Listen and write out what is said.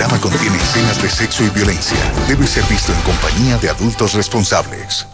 El programa contiene escenas de sexo y violencia. Debe ser visto en compañía de adultos responsables.